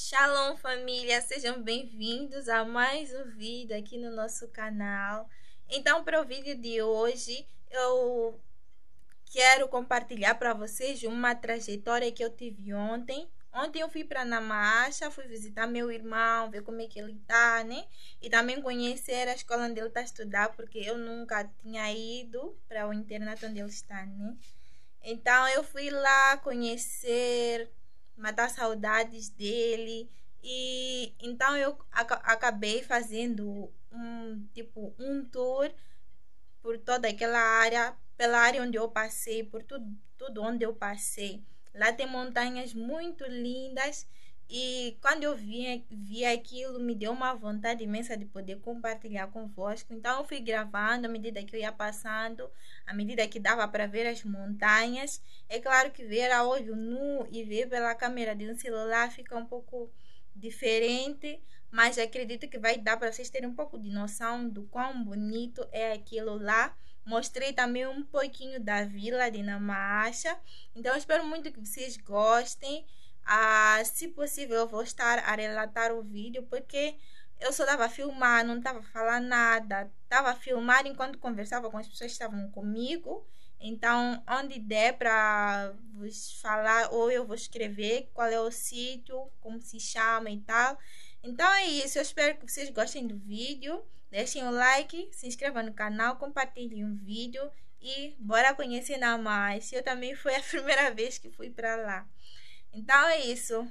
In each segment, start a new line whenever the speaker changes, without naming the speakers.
Shalom família, sejam bem-vindos a mais um vídeo aqui no nosso canal. Então, para o vídeo de hoje, eu quero compartilhar para vocês uma trajetória que eu tive ontem. Ontem eu fui para Namacha, fui visitar meu irmão, ver como é que ele tá, né? E também conhecer a escola onde ele a estudar, porque eu nunca tinha ido para o internato onde ele está, né? Então eu fui lá conhecer matar saudades dele. E então eu acabei fazendo um tipo um tour por toda aquela área, pela área onde eu passei, por tudo, tudo onde eu passei. Lá tem montanhas muito lindas e quando eu vi, vi aquilo, me deu uma vontade imensa de poder compartilhar convosco. Então, eu fui gravando à medida que eu ia passando, à medida que dava para ver as montanhas. É claro que ver a olho nu e ver pela câmera de um celular fica um pouco diferente, mas acredito que vai dar para vocês terem um pouco de noção do quão bonito é aquilo lá. Mostrei também um pouquinho da vila de Namacha. Então, espero muito que vocês gostem. Ah, se possível, eu vou estar a relatar o vídeo, porque eu só estava a filmar, não estava a falar nada. Estava a filmar enquanto conversava com as pessoas que estavam comigo. Então, onde der para vos falar, ou eu vou escrever qual é o sítio, como se chama e tal. Então é isso, eu espero que vocês gostem do vídeo. Deixem o like, se inscrevam no canal, compartilhem o vídeo e bora conhecer na mais. Eu também foi a primeira vez que fui para lá. Então é isso.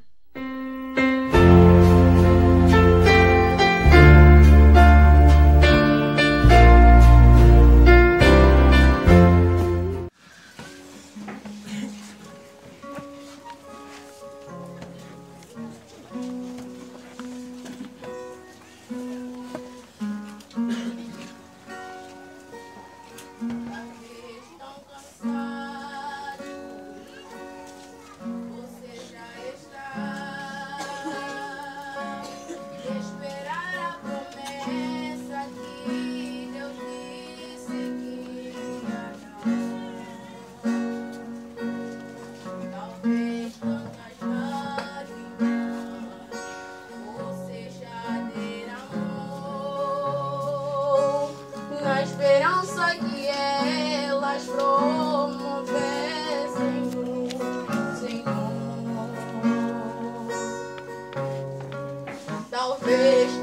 make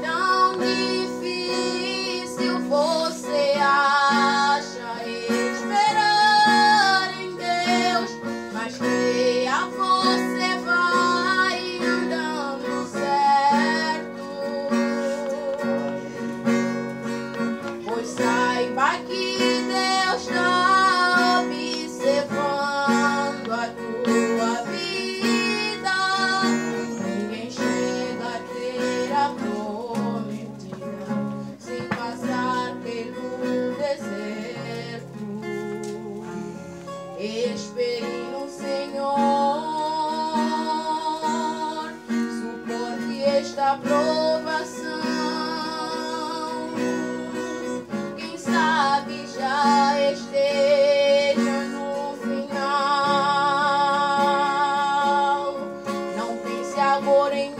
amor em.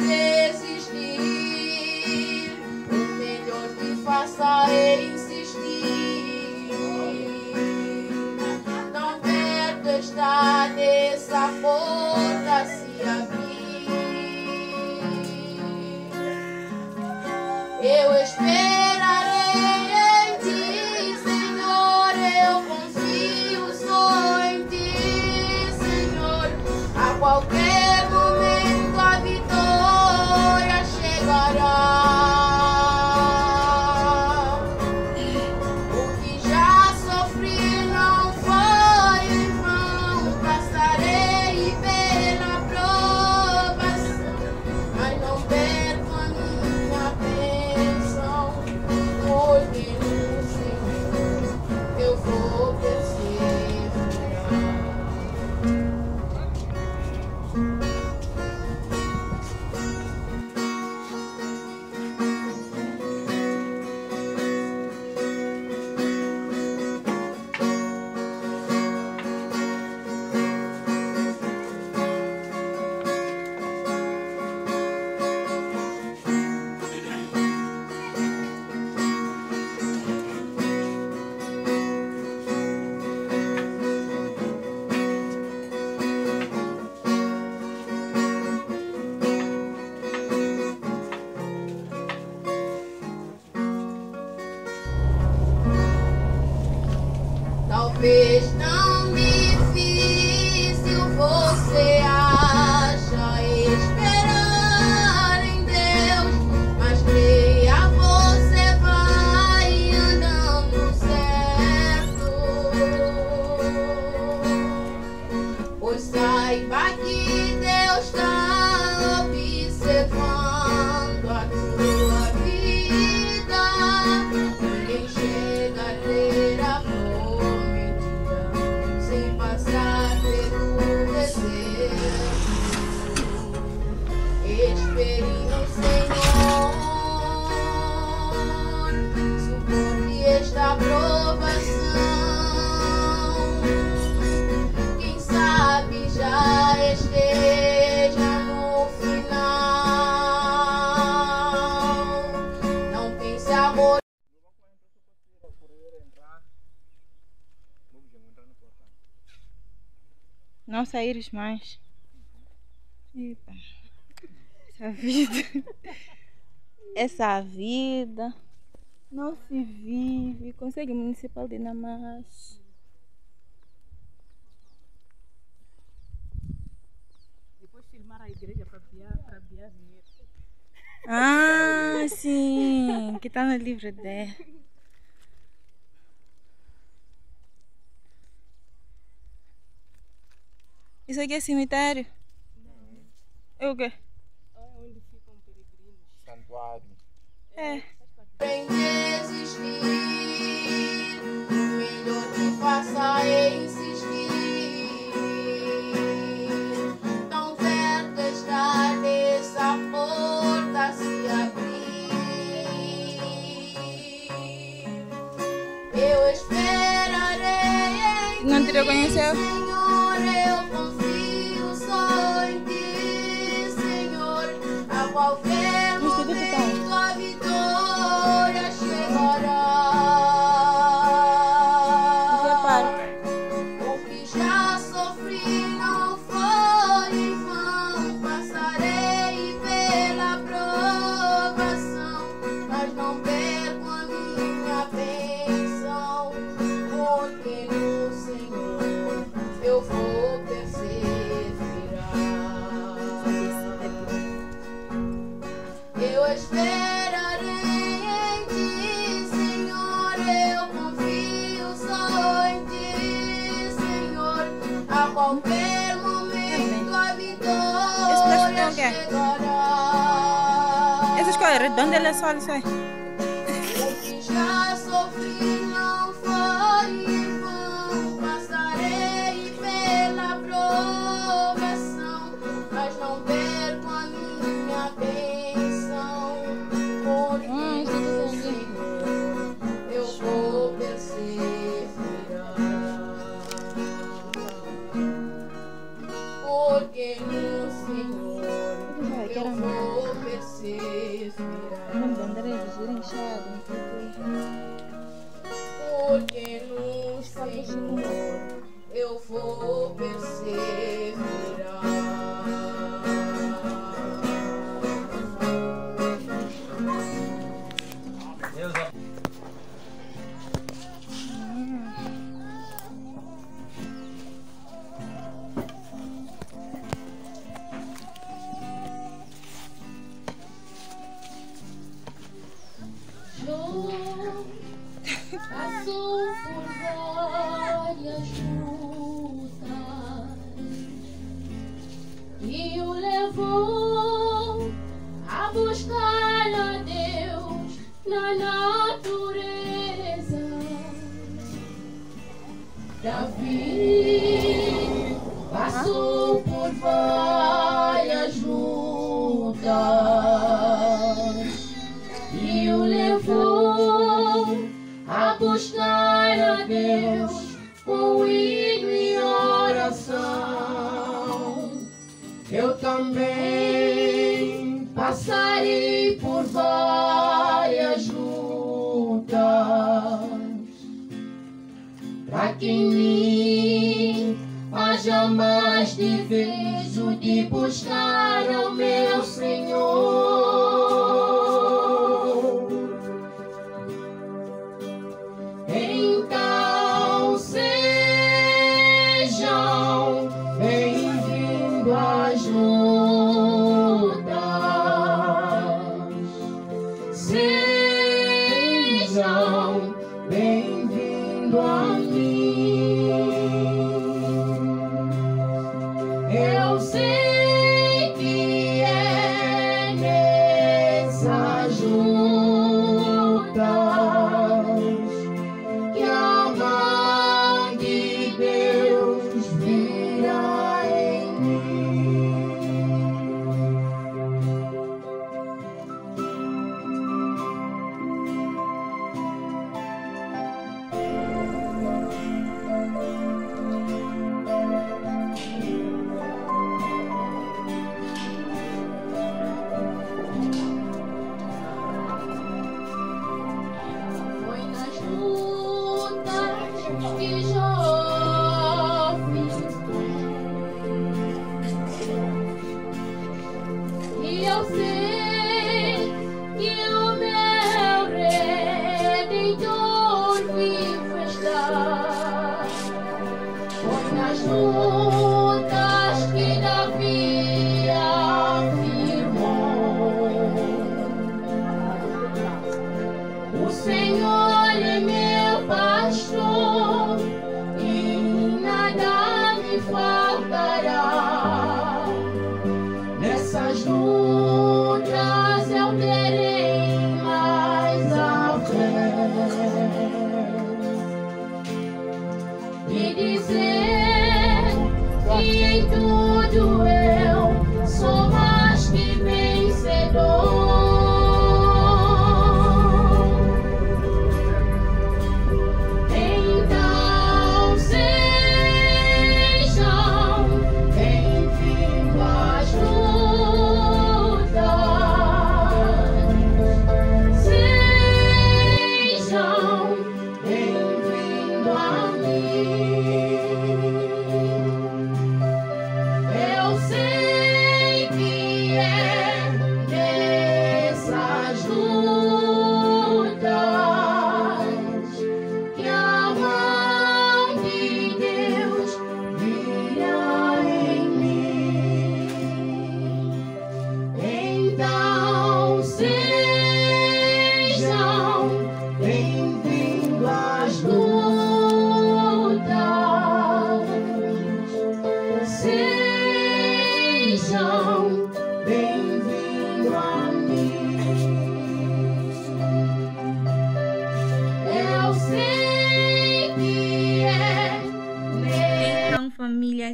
Maya. Krishna.
Não saíres mais. Epa. Essa vida. Essa vida. Não se vive. Consegue municipal de Namas.
Depois filmar a igreja para dinheiro.
Ah, sim. Que está no livro dela. Isso aqui é cemitério?
Não.
É o quê?
É onde ficam peregrinos.
Santuário.
É.
Tem que existir, o melhor que faça é insistir. Tão perto está dessa porta se abrir. Eu esperarei em
Não te reconheceu?
Senhor, eu confio qualquer momento a vitória chegará.
Essas coisas redondas, ele é só isso aí.
Já sofri Davi passou por várias lutas e o levou a buscar a Deus com hino e oração. Eu também que em mim haja mais desejo de buscar ao meu Senhor. Eu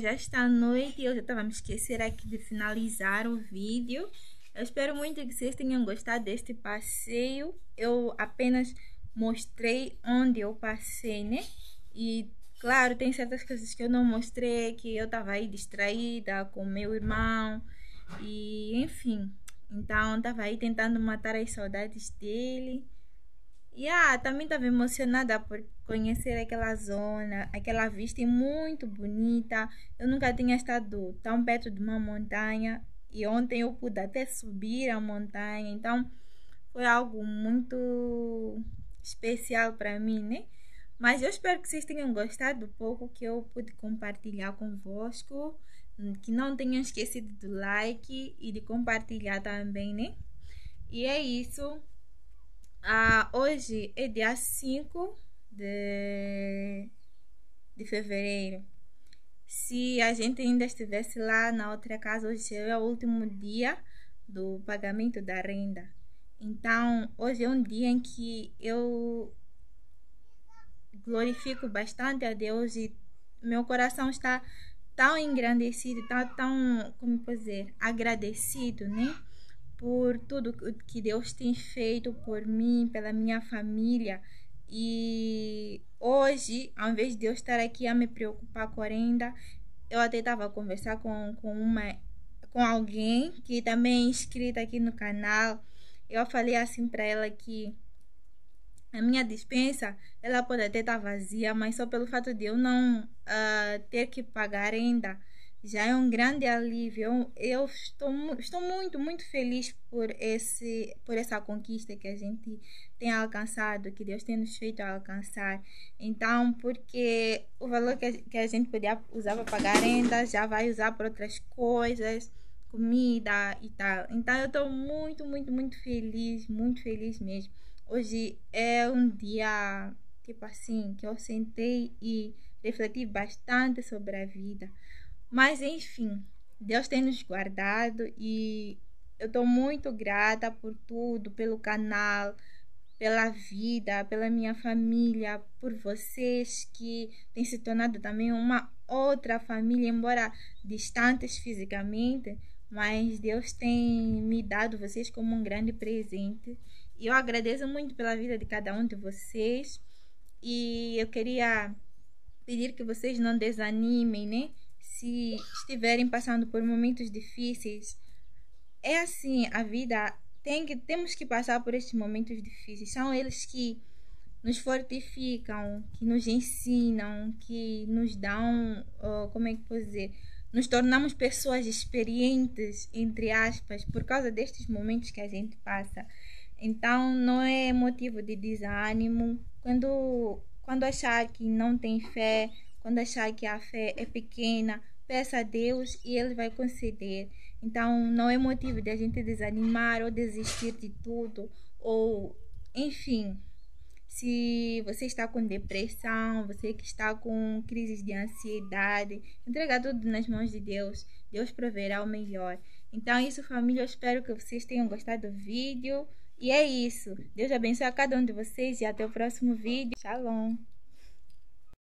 já está noite e eu já estava a me esquecer aqui de finalizar o vídeo. Eu espero muito que vocês tenham gostado deste passeio. Eu apenas mostrei onde eu passei, né? E claro, tem certas coisas que eu não mostrei, que eu estava aí distraída com meu irmão e enfim. Então, estava aí tentando matar as saudades dele. E ah, também estava emocionada por conhecer aquela zona, aquela vista muito bonita. Eu nunca tinha estado tão perto de uma montanha e ontem eu pude até subir a montanha. Então foi algo muito especial para mim, né? Mas eu espero que vocês tenham gostado do pouco que eu pude compartilhar convosco. Que não tenham esquecido do like e de compartilhar também, né? E é isso. Ah, hoje é dia 5 de, de fevereiro. Se a gente ainda estivesse lá na outra casa, hoje é o último dia do pagamento da renda. Então, hoje é um dia em que eu glorifico bastante a Deus e meu coração está tão engrandecido, está tão, como posso dizer, agradecido, né? Por tudo que Deus tem feito por mim, pela minha família. E hoje, ao invés de Deus estar aqui a me preocupar com a renda, eu até estava a conversar com, com, uma, com alguém que também é inscrita aqui no canal. Eu falei assim para ela que a minha dispensa ela pode até estar vazia, mas só pelo fato de eu não uh, ter que pagar renda já é um grande alívio. Eu, estou, estou muito, muito feliz por, esse, por essa conquista que a gente tem alcançado, que Deus tem nos feito alcançar. Então, porque o valor que a, que a gente podia usar para pagar renda já vai usar para outras coisas, comida e tal. Então, eu estou muito, muito, muito feliz, muito feliz mesmo. Hoje é um dia, tipo assim, que eu sentei e refleti bastante sobre a vida mas enfim, Deus tem nos guardado e eu estou muito grata por tudo, pelo canal, pela vida, pela minha família, por vocês que têm se tornado também uma outra família, embora distantes fisicamente, mas Deus tem me dado vocês como um grande presente. E eu agradeço muito pela vida de cada um de vocês. E eu queria pedir que vocês não desanimem, né? Se estiverem passando por momentos difíceis, é assim, a vida tem que temos que passar por estes momentos difíceis. São eles que nos fortificam, que nos ensinam, que nos dão, uh, como é que posso dizer, nos tornamos pessoas experientes, entre aspas, por causa destes momentos que a gente passa. Então, não é motivo de desânimo. Quando, quando achar que não tem fé, quando achar que a fé é pequena, peça a Deus e Ele vai conceder. Então, não é motivo de a gente desanimar ou desistir de tudo, ou enfim. Se você está com depressão, você que está com crises de ansiedade, entrega tudo nas mãos de Deus. Deus proverá o melhor. Então é isso, família. Eu espero que vocês tenham gostado do vídeo. E é isso. Deus abençoe a cada um de vocês e até o próximo vídeo. Shalom.